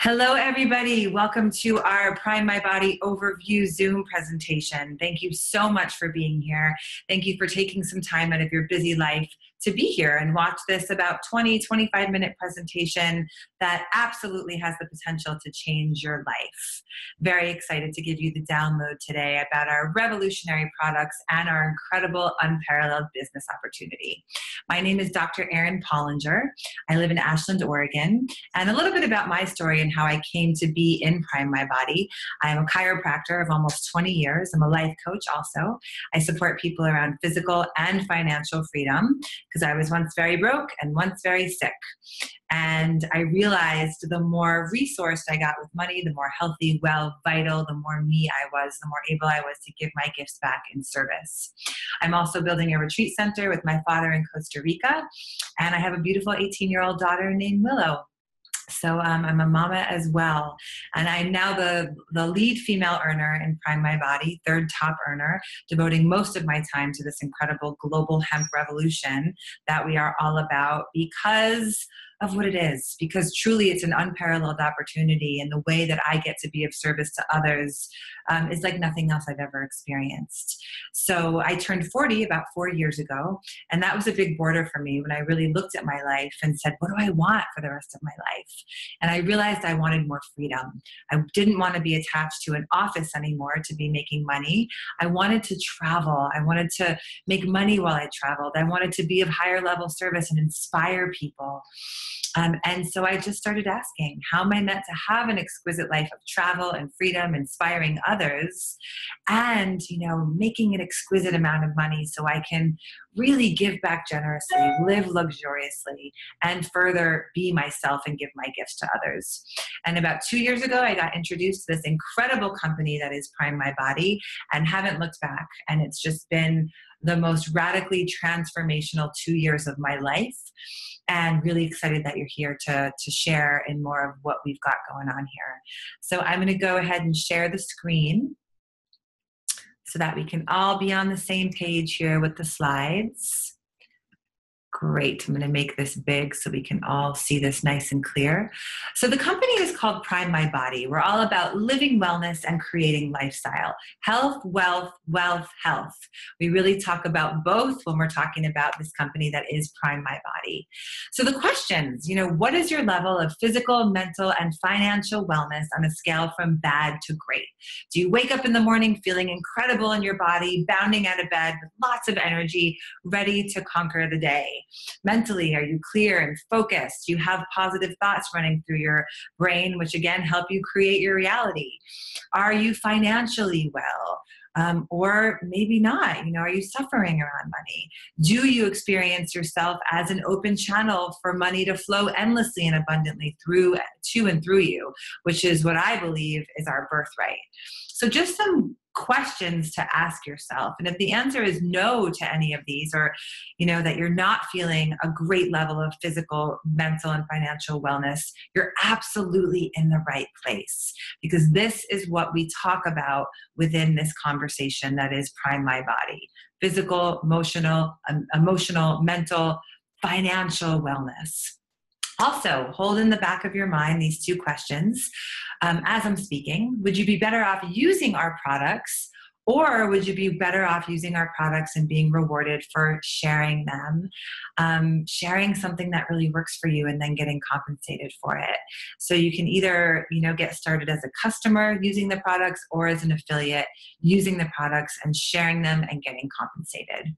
Hello, everybody. Welcome to our Prime My Body overview Zoom presentation. Thank you so much for being here. Thank you for taking some time out of your busy life to be here and watch this about 20, 25 minute presentation that absolutely has the potential to change your life. Very excited to give you the download today about our revolutionary products and our incredible unparalleled business opportunity. My name is Dr. Erin Pollinger. I live in Ashland, Oregon, and a little bit about my story and how I came to be in Prime My Body. I am a chiropractor of almost 20 years. I'm a life coach also. I support people around physical and financial freedom because I was once very broke and once very sick. And I realized the more resourced I got with money, the more healthy, well, vital, the more me I was, the more able I was to give my gifts back in service. I'm also building a retreat center with my father in Costa Rica, and I have a beautiful 18 year old daughter named Willow. So um, I'm a mama as well, and I'm now the the lead female earner in Prime My Body, third top earner, devoting most of my time to this incredible global hemp revolution that we are all about because of what it is because truly it's an unparalleled opportunity and the way that i get to be of service to others um, is like nothing else i've ever experienced. So i turned 40 about four years ago and that was a big border for me when i really looked at my life and said what do i want for the rest of my life? And i realized i wanted more freedom. I didn't want to be attached to an office anymore to be making money. I wanted to travel. I wanted to make money while i traveled. I wanted to be of higher level service and inspire people um, and so I just started asking, how am I meant to have an exquisite life of travel and freedom, inspiring others, and you know, making an exquisite amount of money so I can really give back generously, live luxuriously, and further be myself and give my gifts to others. And about two years ago, I got introduced to this incredible company that is Prime My Body and haven't looked back. And it's just been the most radically transformational two years of my life and really excited that you're here to, to share in more of what we've got going on here. So I'm going to go ahead and share the screen so that we can all be on the same page here with the slides. Great. I'm going to make this big so we can all see this nice and clear. So, the company is called Prime My Body. We're all about living wellness and creating lifestyle health, wealth, wealth, health. We really talk about both when we're talking about this company that is Prime My Body. So, the questions you know, what is your level of physical, mental, and financial wellness on a scale from bad to great? Do you wake up in the morning feeling incredible in your body, bounding out of bed with lots of energy, ready to conquer the day? Mentally, are you clear and focused? Do You have positive thoughts running through your brain, which again help you create your reality. Are you financially well? Um, or maybe not you know are you suffering around money do you experience yourself as an open channel for money to flow endlessly and abundantly through to and through you which is what i believe is our birthright so just some questions to ask yourself. And if the answer is no to any of these or you know that you're not feeling a great level of physical mental and financial wellness you're absolutely in the right place. Because this is what we talk about within this conversation that is prime my body. Physical emotional um, emotional mental financial wellness also, hold in the back of your mind these two questions um, as I'm speaking. Would you be better off using our products? Or would you be better off using our products and being rewarded for sharing them, um, sharing something that really works for you, and then getting compensated for it? So you can either, you know, get started as a customer using the products, or as an affiliate using the products and sharing them and getting compensated.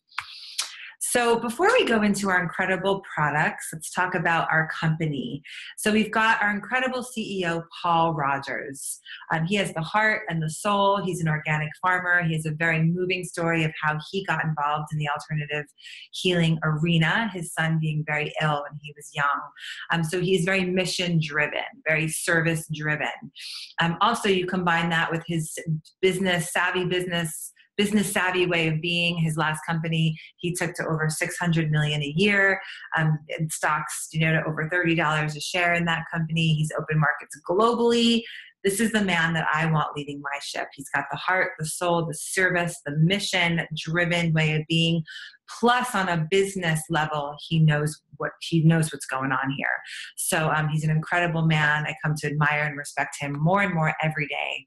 So, before we go into our incredible products, let's talk about our company. So, we've got our incredible CEO, Paul Rogers. Um, he has the heart and the soul. He's an organic farmer. He has a very moving story of how he got involved in the alternative healing arena, his son being very ill when he was young. Um, so, he's very mission driven, very service driven. Um, also, you combine that with his business, savvy business business savvy way of being. His last company, he took to over 600 million a year. Um, stocks, you know, to over $30 a share in that company. He's open markets globally this is the man that I want leading my ship. He's got the heart, the soul, the service, the mission driven way of being. Plus, on a business level, he knows what he knows what's going on here. So um, he's an incredible man. I come to admire and respect him more and more every day.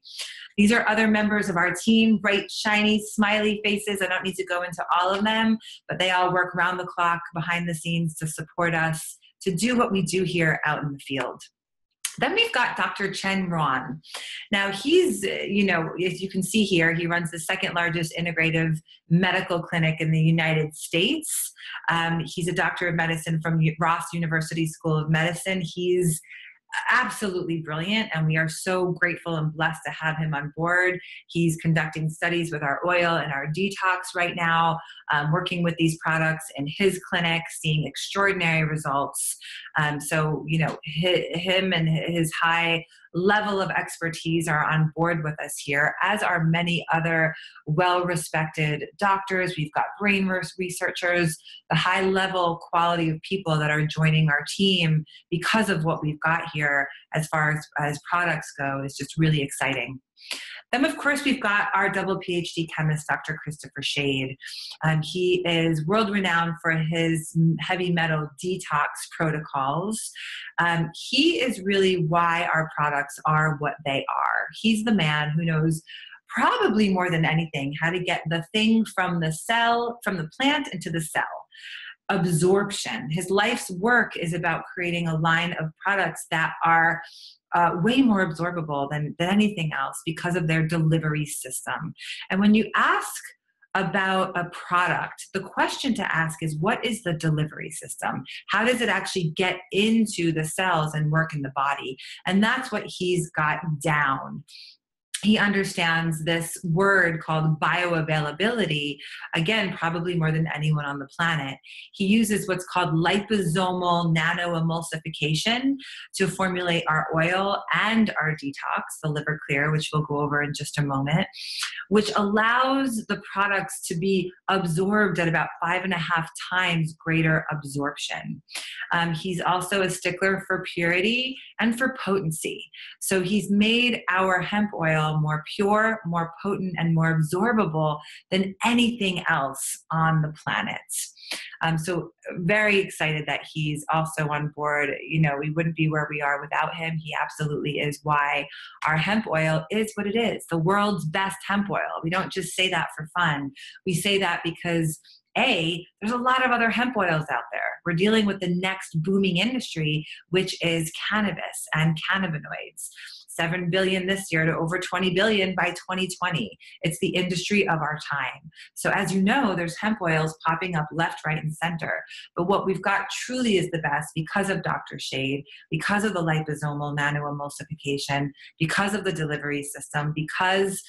These are other members of our team, bright, shiny, smiley faces. I don't need to go into all of them, but they all work round the clock behind the scenes to support us to do what we do here out in the field. Then we've got Dr. Chen Ron. Now, he's, you know, as you can see here, he runs the second largest integrative medical clinic in the United States. Um, he's a doctor of medicine from Ross University School of Medicine. He's absolutely brilliant and we are so grateful and blessed to have him on board. He's conducting studies with our oil and our detox right now um, working with these products in his clinic seeing extraordinary results. Um, so you know him and his high level of expertise are on board with us here, as are many other well respected doctors. We've got brain researchers, the high level quality of people that are joining our team because of what we've got here as far as, as products go is just really exciting. Then, of course, we've got our double PhD chemist, Dr. Christopher Shade. Um, he is world renowned for his heavy metal detox protocols. Um, he is really why our products are what they are. He's the man who knows probably more than anything how to get the thing from the cell, from the plant into the cell absorption. His life's work is about creating a line of products that are uh, way more absorbable than, than anything else because of their delivery system. And when you ask about a product, the question to ask is what is the delivery system? How does it actually get into the cells and work in the body? And that's what he's got down he understands this word called bioavailability, again, probably more than anyone on the planet. He uses what's called liposomal nanoemulsification to formulate our oil and our detox, the liver clear, which we'll go over in just a moment, which allows the products to be absorbed at about five and a half times greater absorption. Um, he's also a stickler for purity and for potency. So he's made our hemp oil more pure, more potent, and more absorbable than anything else on the planet. Um, so very excited that he's also on board. You know, we wouldn't be where we are without him. He absolutely is why our hemp oil is what it is, the world's best hemp oil. We don't just say that for fun. We say that because a, there's a lot of other hemp oils out there. We're dealing with the next booming industry, which is cannabis and cannabinoids. 7 billion this year to over 20 billion by 2020. It's the industry of our time. So as you know, there's hemp oils popping up left, right, and center. But what we've got truly is the best because of Dr. Shade, because of the liposomal nanoemulsification, because of the delivery system, because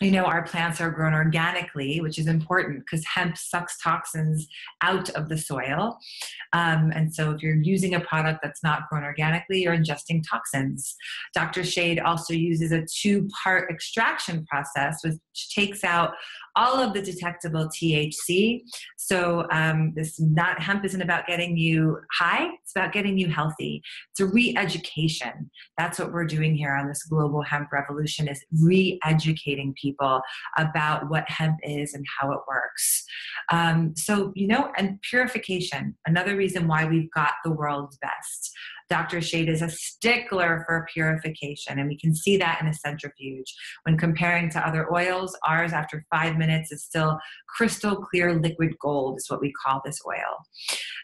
you know our plants are grown organically which is important because hemp sucks toxins out of the soil. Um, and so if you're using a product that's not grown organically you're ingesting toxins. Dr shade also uses a two part extraction process which takes out all of the detectable THC. So um, this not hemp isn't about getting you high; it's about getting you healthy. It's a re-education. That's what we're doing here on this global hemp revolution: is re-educating people about what hemp is and how it works. Um, so you know, and purification. Another reason why we've got the world's best. Dr. Shade is a stickler for purification, and we can see that in a centrifuge. When comparing to other oils, ours after five minutes is still crystal clear liquid gold, is what we call this oil.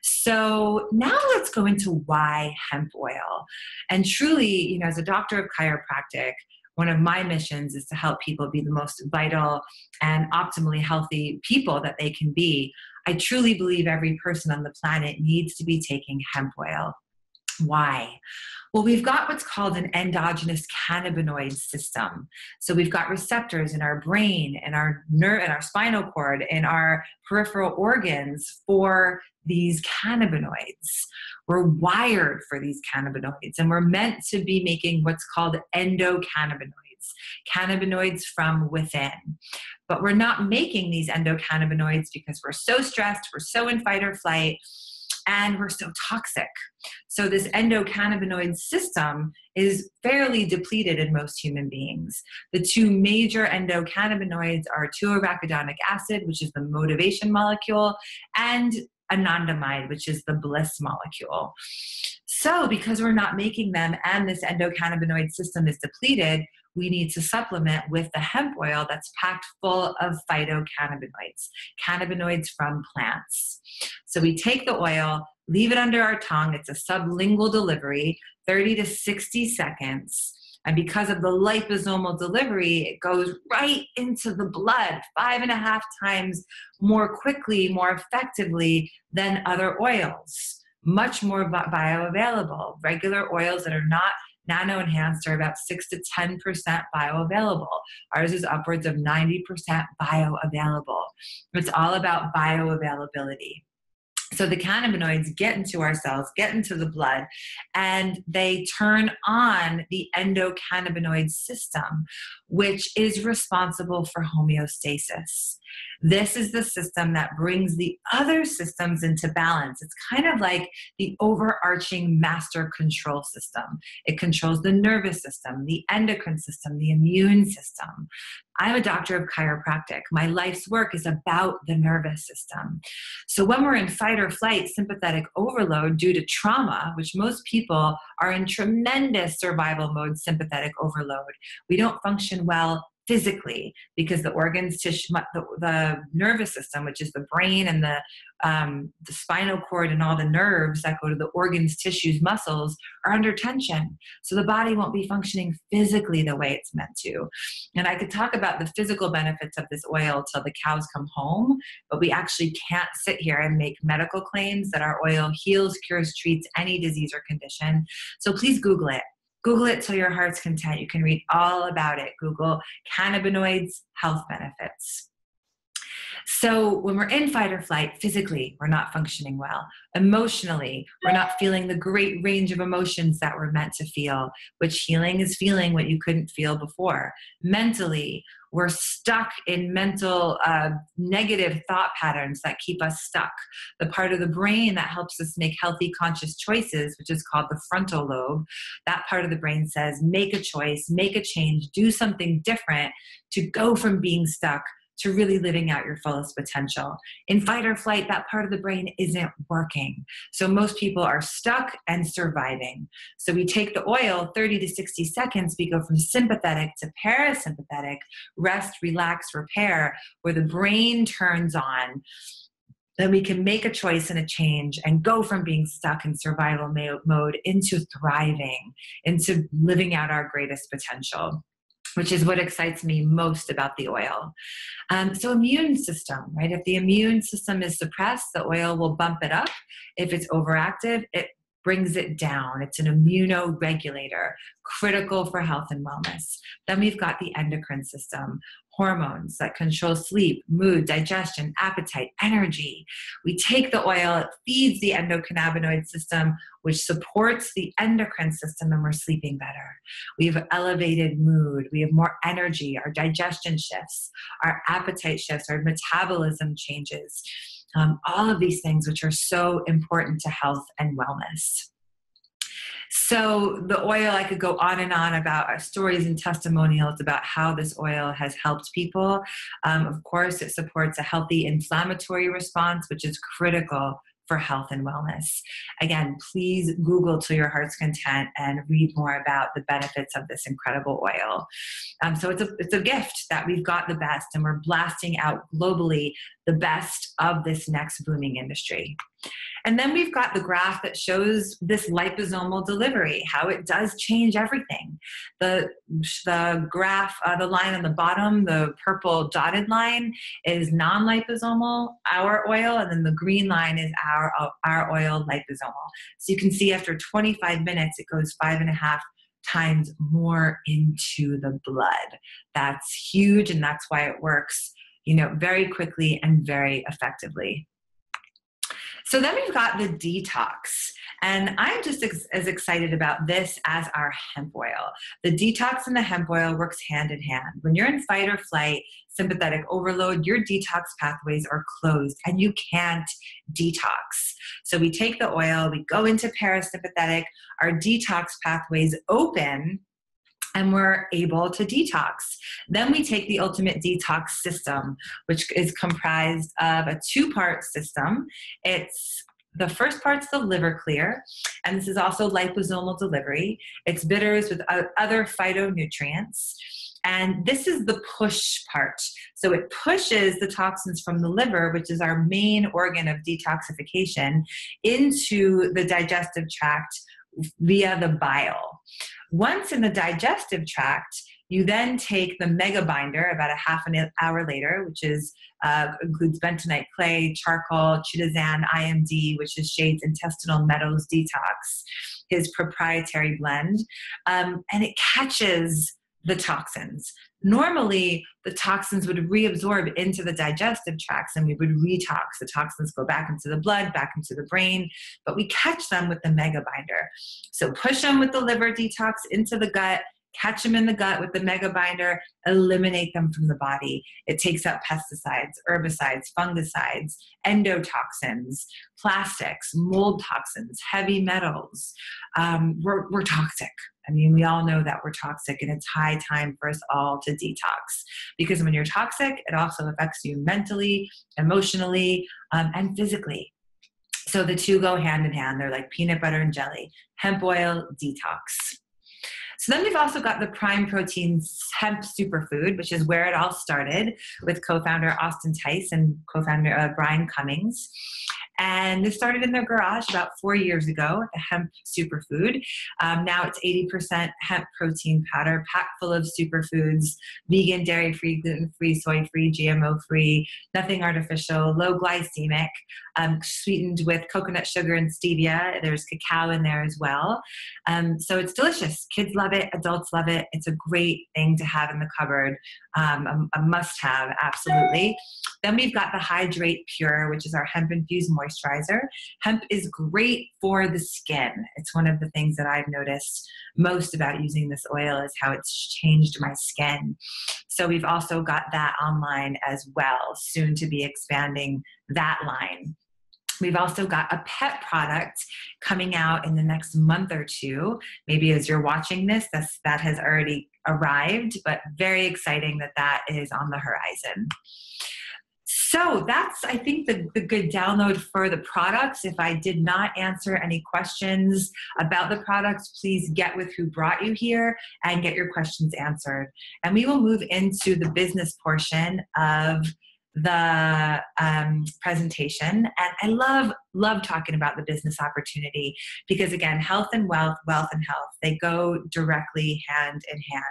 So now let's go into why hemp oil. And truly, you know, as a doctor of chiropractic, one of my missions is to help people be the most vital and optimally healthy people that they can be. I truly believe every person on the planet needs to be taking hemp oil. Why? Well, we've got what's called an endogenous cannabinoid system. So we've got receptors in our brain, in our nerve, in our spinal cord, in our peripheral organs for these cannabinoids. We're wired for these cannabinoids, and we're meant to be making what's called endocannabinoids, cannabinoids from within. But we're not making these endocannabinoids because we're so stressed, we're so in fight or flight and we're so toxic. So, this endocannabinoid system is fairly depleted in most human beings. The two major endocannabinoids are 2 arachidonic acid, which is the motivation molecule, and anandamide, which is the bliss molecule. So, because we're not making them and this endocannabinoid system is depleted, we need to supplement with the hemp oil that's packed full of phytocannabinoids, cannabinoids from plants. So, we take the oil, leave it under our tongue, it's a sublingual delivery, 30 to 60 seconds. And because of the liposomal delivery, it goes right into the blood five and a half times more quickly, more effectively than other oils. Much more bioavailable. Regular oils that are not nano enhanced are about 6 to 10% bioavailable. Ours is upwards of 90% bioavailable. It's all about bioavailability. So the cannabinoids get into our cells, get into the blood, and they turn on the endocannabinoid system, which is responsible for homeostasis. This is the system that brings the other systems into balance. It's kind of like the overarching master control system. It controls the nervous system, the endocrine system, the immune system. I'm a doctor of chiropractic. My life's work is about the nervous system. So when we're in fight or flight sympathetic overload due to trauma, which most people are in tremendous survival mode sympathetic overload, we don't function well physically because the organs tissue the, the, nervous system which is the brain and the um, the spinal cord and all the nerves that go to the organs tissues muscles are under tension. So the body won't be functioning physically the way it's meant to. And i could talk about the physical benefits of this oil till the cows come home but we actually can't sit here and make medical claims that our oil heals cures treats any disease or condition. So please google it Google it till your heart's content. You can read all about it. Google cannabinoids health benefits. So, when we're in fight or flight, physically, we're not functioning well. Emotionally, we're not feeling the great range of emotions that we're meant to feel, which healing is feeling what you couldn't feel before. Mentally, we're stuck in mental uh, negative thought patterns that keep us stuck. The part of the brain that helps us make healthy, conscious choices, which is called the frontal lobe, that part of the brain says, make a choice, make a change, do something different to go from being stuck to really living out your fullest potential. In fight or flight, that part of the brain isn't working. So most people are stuck and surviving. So we take the oil 30 to 60 seconds, we go from sympathetic to parasympathetic, rest, relax, repair, where the brain turns on then we can make a choice and a change and go from being stuck in survival mode into thriving, into living out our greatest potential which is what excites me most about the oil. Um, so, immune system, right? If the immune system is suppressed, the oil will bump it up. If it's overactive, it brings it down. It's an immunoregulator, critical for health and wellness. Then we've got the endocrine system, hormones that control sleep, mood, digestion, appetite, energy. We take the oil, it feeds the endocannabinoid system, which supports the endocrine system, and we're sleeping better. We have elevated mood, we have more energy, our digestion shifts, our appetite shifts, our metabolism changes. Um, all of these things, which are so important to health and wellness. So the oil, I could go on and on about our stories and testimonials about how this oil has helped people. Um, of course, it supports a healthy inflammatory response, which is critical for health and wellness. Again, please Google to your heart's content and read more about the benefits of this incredible oil. Um, so it's a, it's a gift that we've got the best and we're blasting out globally the best of this next booming industry. And then we've got the graph that shows this liposomal delivery, how it does change everything. The, the graph, uh, the line on the bottom, the purple dotted line is non liposomal, our oil, and then the green line is our, our oil liposomal. So you can see after 25 minutes, it goes five and a half times more into the blood. That's huge, and that's why it works you know very quickly and very effectively So then we've got the detox. And I'm just ex- as excited about this as our hemp oil. The detox and the hemp oil works hand in hand. When you're in fight or flight, sympathetic overload, your detox pathways are closed and you can't detox. So we take the oil, we go into parasympathetic, our detox pathways open and we're able to detox. Then we take the ultimate detox system, which is comprised of a two part system. It's the first part's the liver clear, and this is also liposomal delivery. It's bitters with other phytonutrients. And this is the push part. So it pushes the toxins from the liver, which is our main organ of detoxification, into the digestive tract via the bile. Once in the digestive tract, you then take the mega binder about a half an hour later, which is uh, includes bentonite clay, charcoal, chitosan, IMD, which is Shade's intestinal metals detox, his proprietary blend, um, and it catches the toxins. Normally, the toxins would reabsorb into the digestive tracts and we would retox. The toxins go back into the blood, back into the brain, but we catch them with the mega binder. So push them with the liver detox into the gut, catch them in the gut with the mega binder, eliminate them from the body. It takes out pesticides, herbicides, fungicides, endotoxins, plastics, mold toxins, heavy metals. Um, we're, we're toxic. I mean, we all know that we're toxic, and it's high time for us all to detox. Because when you're toxic, it also affects you mentally, emotionally, um, and physically. So the two go hand in hand. They're like peanut butter and jelly. Hemp oil, detox. So then we've also got the Prime Protein Hemp Superfood, which is where it all started with co-founder Austin Tice and co-founder uh, Brian Cummings. And this started in their garage about four years ago, the hemp superfood. Um, now it's 80% hemp protein powder, packed full of superfoods, vegan, dairy free, gluten free, soy free, GMO free, nothing artificial, low glycemic, um, sweetened with coconut sugar and stevia. There's cacao in there as well. Um, so it's delicious. Kids love it, adults love it. It's a great thing to have in the cupboard, um, a, a must have, absolutely. Then we've got the Hydrate Pure, which is our hemp infused moisturizer. Hemp is great for the skin. It's one of the things that I've noticed most about using this oil is how it's changed my skin. So we've also got that online as well, soon to be expanding that line. We've also got a pet product coming out in the next month or two. Maybe as you're watching this, that has already arrived, but very exciting that that is on the horizon. So that's, I think, the, the good download for the products. If I did not answer any questions about the products, please get with who brought you here and get your questions answered. And we will move into the business portion of the um, presentation. And i love love talking about the business opportunity because again health and wealth wealth and health they go directly hand in hand.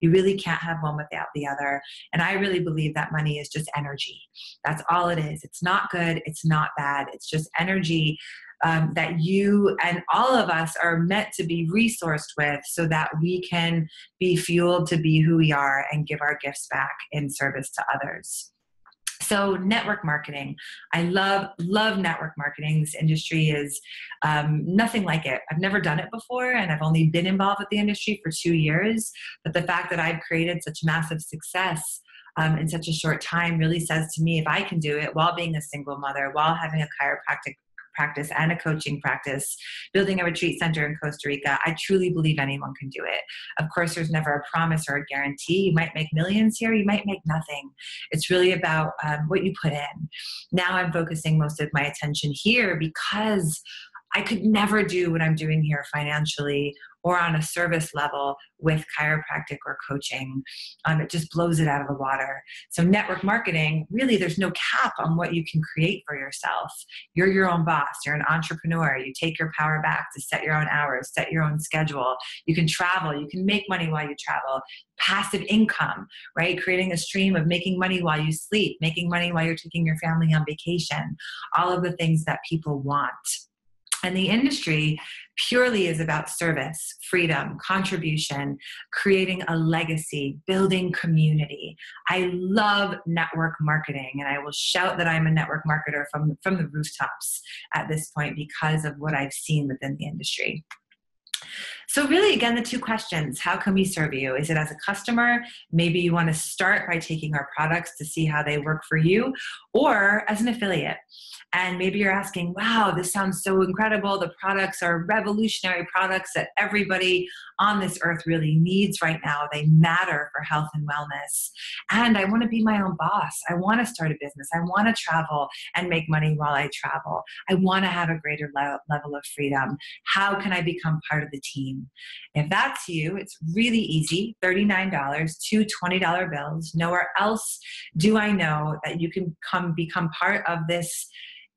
You really can't have one without the other. And i really believe that money is just energy. That's all it is. It's not good. It's not bad. It's just energy um, that you and all of us are meant to be resourced with so that we can be fueled to be who we are and give our gifts back in service to others so network marketing. I love love network marketing. This industry is um, nothing like it. I've never done it before and i've only been involved with the industry for two years but the fact that i've created such massive success um, in such a short time really says to me if I can do it while being a single mother, while having a chiropractic practice and a coaching practice, building a retreat center in Costa Rica, I truly believe anyone can do it. Of course, there's never a promise or a guarantee. You might make millions here, you might make nothing. It's really about um, what you put in. Now I'm focusing most of my attention here because I could never do what I'm doing here financially or on a service level with chiropractic or coaching. Um, it just blows it out of the water. So, network marketing really, there's no cap on what you can create for yourself. You're your own boss, you're an entrepreneur. You take your power back to set your own hours, set your own schedule. You can travel, you can make money while you travel. Passive income, right? Creating a stream of making money while you sleep, making money while you're taking your family on vacation, all of the things that people want And the industry purely is about service, freedom, contribution, creating a legacy, building community. I love network marketing, and I will shout that I'm a network marketer from, from the rooftops at this point because of what I've seen within the industry. So, really, again, the two questions how can we serve you? Is it as a customer? Maybe you want to start by taking our products to see how they work for you, or as an affiliate. And maybe you're asking, wow, this sounds so incredible. The products are revolutionary products that everybody on this earth really needs right now. They matter for health and wellness. And I want to be my own boss. I want to start a business. I want to travel and make money while I travel. I want to have a greater le- level of freedom. How can I become part of the team? If that's you, it's really easy $39, two $20 bills. Nowhere else do I know that you can come become part of this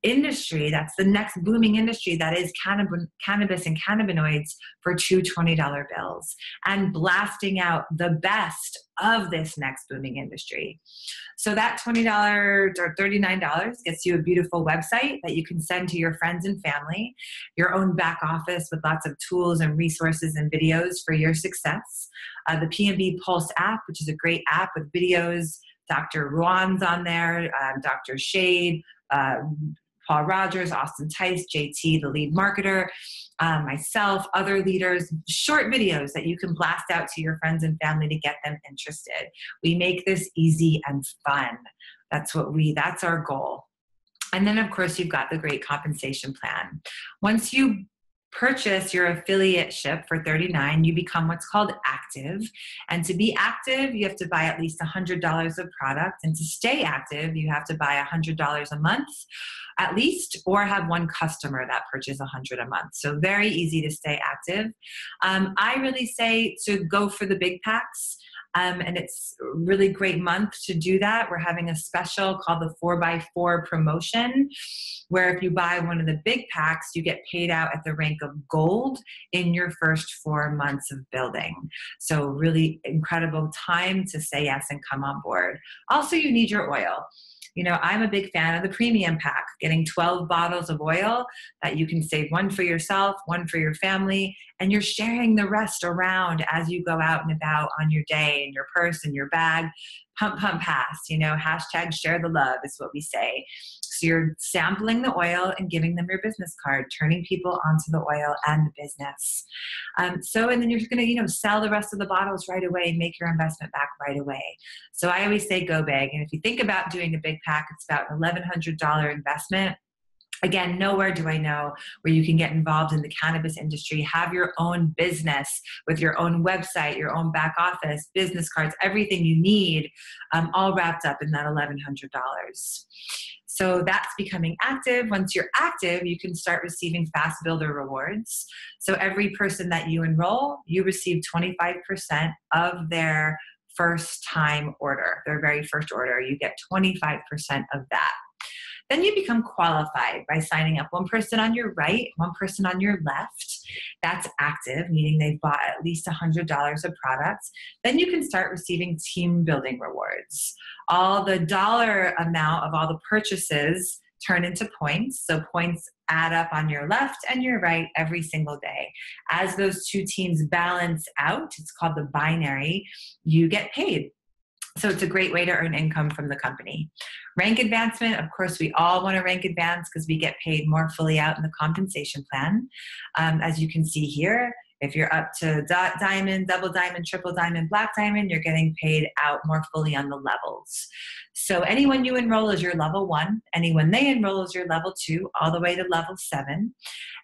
industry that's the next booming industry that is cannab- cannabis and cannabinoids for two $20 bills and blasting out the best of this next booming industry. So that $20 or $39 gets you a beautiful website that you can send to your friends and family, your own back office with lots of tools and resources and videos for your success. Uh, the PMB Pulse app, which is a great app with videos. Dr. Ruan's on there, um, Dr. Shade, uh, Paul Rogers, Austin Tice, JT, the lead marketer, um, myself, other leaders, short videos that you can blast out to your friends and family to get them interested. We make this easy and fun. That's what we, that's our goal. And then, of course, you've got the great compensation plan. Once you purchase your affiliate ship for 39 you become what's called active. And to be active you have to buy at least $100 of product. And to stay active you have to buy $100 a month at least or have one customer that purchase 100 a month. So very easy to stay active. Um, i really say to go for the big packs um, and it's really great month to do that. We're having a special called the 4x4 promotion, where if you buy one of the big packs, you get paid out at the rank of gold in your first four months of building. So, really incredible time to say yes and come on board. Also, you need your oil you know, I'm a big fan of the premium pack, getting 12 bottles of oil that you can save one for yourself, one for your family, and you're sharing the rest around as you go out and about on your day in your purse and your bag. Pump, pump, pass, you know, hashtag share the love is what we say. So you're sampling the oil and giving them your business card, turning people onto the oil and the business. Um, so, and then you're going to, you know, sell the rest of the bottles right away, make your investment back right away. So I always say go big. And if you think about doing a big pack, it's about an $1,100 investment Again, nowhere do I know where you can get involved in the cannabis industry, have your own business with your own website, your own back office, business cards, everything you need, um, all wrapped up in that $1,100. So that's becoming active. Once you're active, you can start receiving fast builder rewards. So every person that you enroll, you receive 25% of their first time order, their very first order. You get 25% of that. Then you become qualified by signing up one person on your right, one person on your left. That's active, meaning they've bought at least $100 of products. Then you can start receiving team building rewards. All the dollar amount of all the purchases turn into points. So points add up on your left and your right every single day. As those two teams balance out, it's called the binary, you get paid. So it's a great way to earn income from the company. Rank advancement, of course, we all want to rank advance because we get paid more fully out in the compensation plan. Um, as you can see here, if you're up to diamond, double diamond, triple diamond, black diamond, you're getting paid out more fully on the levels. So anyone you enroll is your level one, anyone they enroll is your level two, all the way to level seven.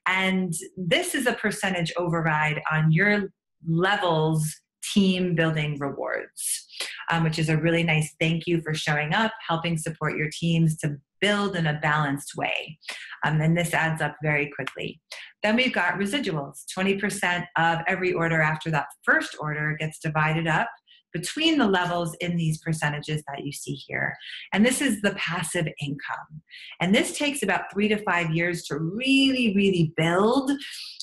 And this is a percentage override on your levels team building rewards, um, which is a really nice thank you for showing up, helping support your teams to build in a balanced way. Um, and this adds up very quickly. Then we've got residuals. 20% of every order after that first order gets divided up between the levels in these percentages that you see here. And this is the passive income. And this takes about three to five years to really, really build.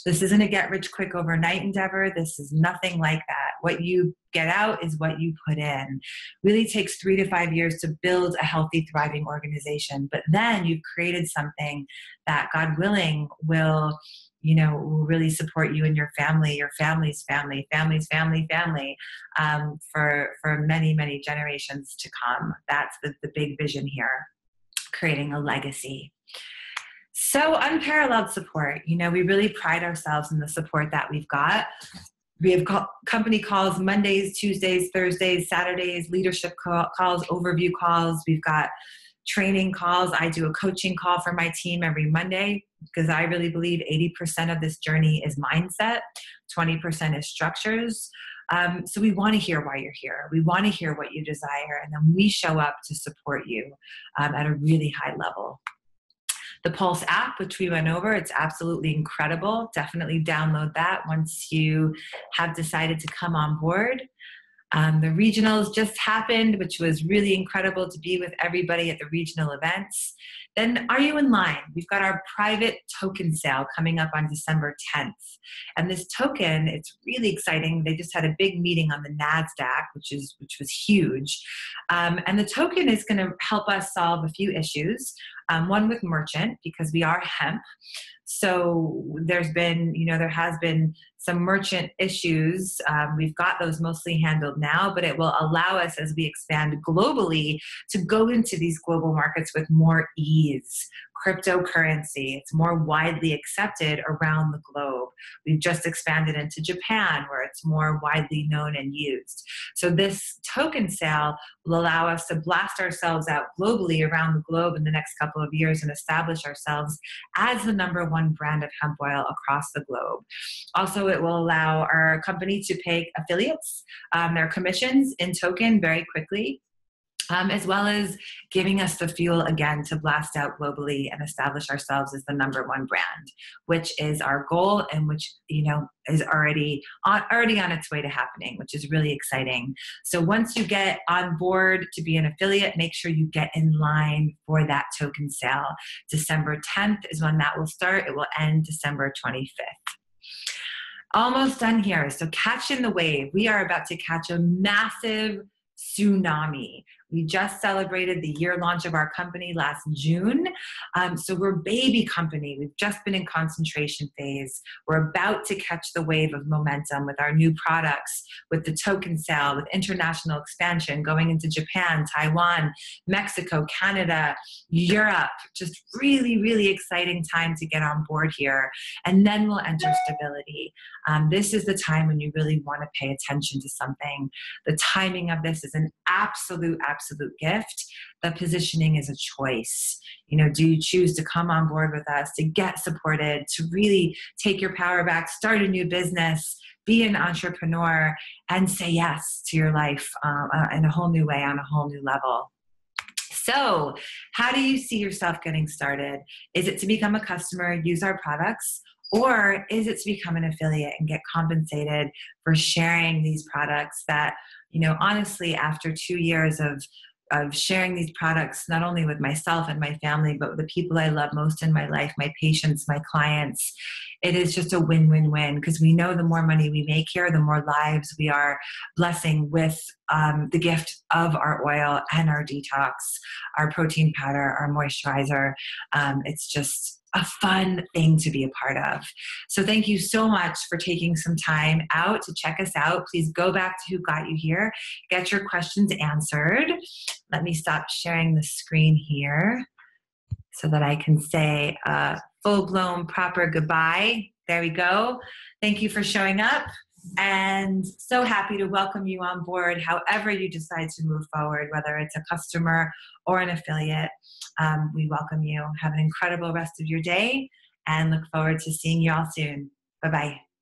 This isn't a get rich quick overnight endeavor. This is nothing like that. What you get out is what you put in. Really takes three to five years to build a healthy, thriving organization. But then you've created something that, God willing, will you know will really support you and your family your family's family family's family family um, for for many many generations to come. That's the, the big vision here creating a legacy. So unparalleled support. You know we really pride ourselves in the support that we've got. We have company calls mondays tuesdays thursdays saturdays leadership call, calls overview calls. We've got training calls i do a coaching call for my team every monday because i really believe 80% of this journey is mindset 20% is structures um, so we want to hear why you're here we want to hear what you desire and then we show up to support you um, at a really high level the Pulse app, which we went over, it's absolutely incredible. Definitely download that once you have decided to come on board. Um, the regionals just happened, which was really incredible to be with everybody at the regional events. Then, are you in line? We've got our private token sale coming up on December 10th. And this token, it's really exciting. They just had a big meeting on the NASDAQ, which is which was huge. Um, and the token is going to help us solve a few issues. Um, one with merchant, because we are hemp. So there's been, you know, there has been some merchant issues. Um, we've got those mostly handled now, but it will allow us as we expand globally to go into these global markets with more ease. Cryptocurrency, it's more widely accepted around the globe. We've just expanded into Japan where it's more widely known and used. So this token sale will allow us to blast ourselves out globally around the globe in the next couple of years and establish ourselves as the number one brand of hemp oil across the globe. Also, it will allow our company to pay affiliates um, their commissions in token very quickly. Um, as well as giving us the fuel again to blast out globally and establish ourselves as the number one brand, which is our goal and which you know is already on, already on its way to happening, which is really exciting. So once you get on board to be an affiliate, make sure you get in line for that token sale. December 10th is when that will start. It will end December 25th almost done here. So, catching the wave. We are about to catch a massive tsunami. We just celebrated the year launch of our company last June. Um, so we're a baby company. We've just been in concentration phase. We're about to catch the wave of momentum with our new products, with the token sale, with international expansion, going into Japan, Taiwan, Mexico, Canada, Europe. Just really, really exciting time to get on board here. And then we'll enter stability. Um, this is the time when you really want to pay attention to something. The timing of this is an absolute, absolute absolute gift. The positioning is a choice. You know, do you choose to come on board with us, to get supported, to really take your power back, start a new business, be an entrepreneur, and say yes to your life uh, uh in a whole new way on a whole new level? So, how do you see yourself getting started? Is it to become a customer, use our products? Or is it to become an affiliate and get compensated for sharing these products that you know, honestly, after two years of of sharing these products not only with myself and my family but with the people i love most in my life my patients my clients it is just a win-win-win because we know the more money we make here the more lives we are blessing with um, the gift of our oil and our detox our protein powder our moisturizer. Um, it's just a fun thing to be a part of. So thank you so much for taking some time out to check us out. Please go back to who got you here, get your questions answered. Let me stop sharing the screen here so that I can say a full blown proper goodbye. There we go. Thank you for showing up and so happy to welcome you on board however you decide to move forward, whether it's a customer or an affiliate. Um, we welcome you. Have an incredible rest of your day and look forward to seeing you all soon. Bye bye.